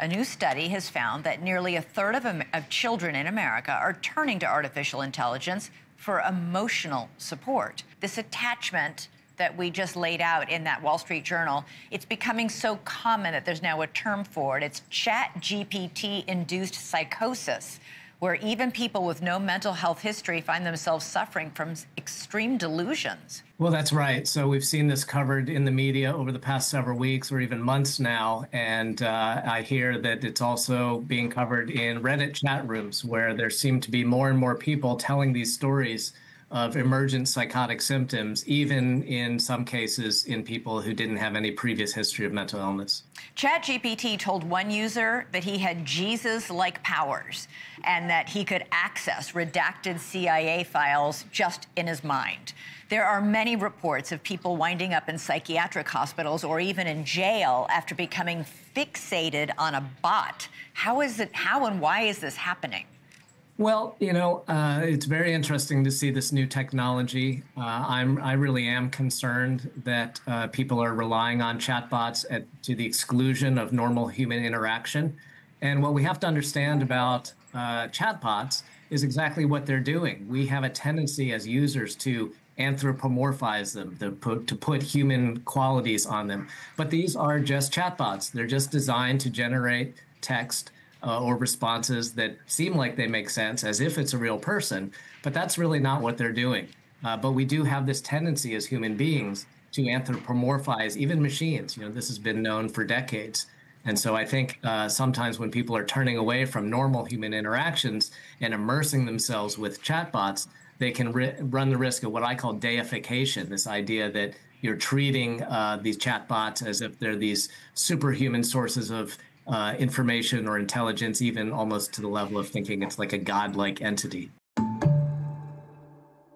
A new study has found that nearly a third of, of children in America are turning to artificial intelligence for emotional support. This attachment that we just laid out in that Wall Street Journal, it's becoming so common that there's now a term for it. It's ChatGPT induced psychosis, where even people with no mental health history find themselves suffering from extreme delusions. Well, that's right. So we've seen this covered in the media over the past several weeks or even months now. And uh, I hear that it's also being covered in Reddit chat rooms where there seem to be more and more people telling these stories of emergent psychotic symptoms, even in some cases in people who didn't have any previous history of mental illness. ChatGPT told one user that he had Jesus like powers and that he could access redacted CIA files just in his mind. There are many reports of people winding up in psychiatric hospitals or even in jail after becoming fixated on a bot. How is it, how and why is this happening? Well, you know, uh, it's very interesting to see this new technology. Uh, I'm, I really am concerned that uh, people are relying on chatbots at, to the exclusion of normal human interaction. And what we have to understand about uh, chatbots is exactly what they're doing. We have a tendency as users to anthropomorphize them, to put, to put human qualities on them. But these are just chatbots. They're just designed to generate text uh, or responses that seem like they make sense as if it's a real person, but that's really not what they're doing. Uh, but we do have this tendency as human beings to anthropomorphize even machines. You know, this has been known for decades. And so I think uh, sometimes when people are turning away from normal human interactions and immersing themselves with chatbots, they can ri- run the risk of what I call deification this idea that you're treating uh, these chatbots as if they're these superhuman sources of uh, information or intelligence, even almost to the level of thinking it's like a godlike entity.